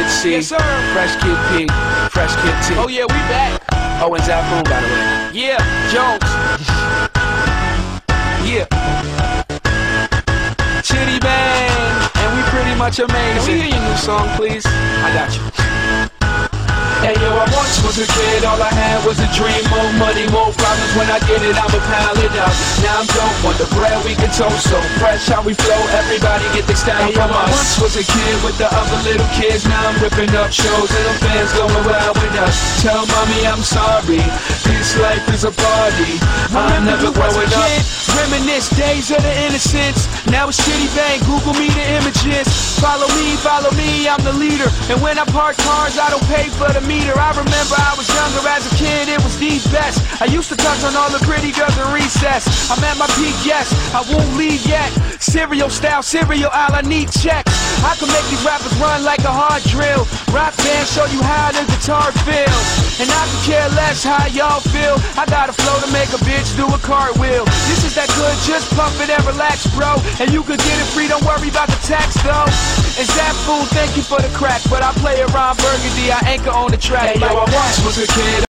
Kid C, Yes, sir. Fresh Kid P, Fresh Kid T. Oh yeah, we back. Oh, and by the way. Yeah, Jones. Yeah. Chitty Bang, and we pretty much amazing. Can we hear your new song, please? I got you. I once was a kid, all I had was a dream. More money, more problems, when I get it, I'ma pile it up. Now I'm dope on the bread, we can toast so fresh how we flow. Everybody get the style hey, from yo, us. I once was a kid with the other little kids. Now I'm ripping up shows and the fans going wild with us. Tell mommy I'm sorry, this life is a party. I'm never growing up Days of the innocence. Now it's Chitty Bang. Google me the images. Follow me, follow me. I'm the leader. And when I park cars, I don't pay for the meter. I remember I was younger as a kid. It was the best. I used to touch on all the pretty girls in recess. I'm at my peak, yes. I won't leave yet. Cereal style, cereal aisle. I need checks. I can make these rappers run like a hard drill. Rap band show you how the guitar feels. And I can care less how y'all feel. I got a flow to make a bitch do a cartwheel. This is that good, just pump it and relax, bro. And you can get it free, don't worry about the tax, though. And that fool, thank you for the crack. But I play a Ron Burgundy, I anchor on the track. Hey yo, like I that. once was a kid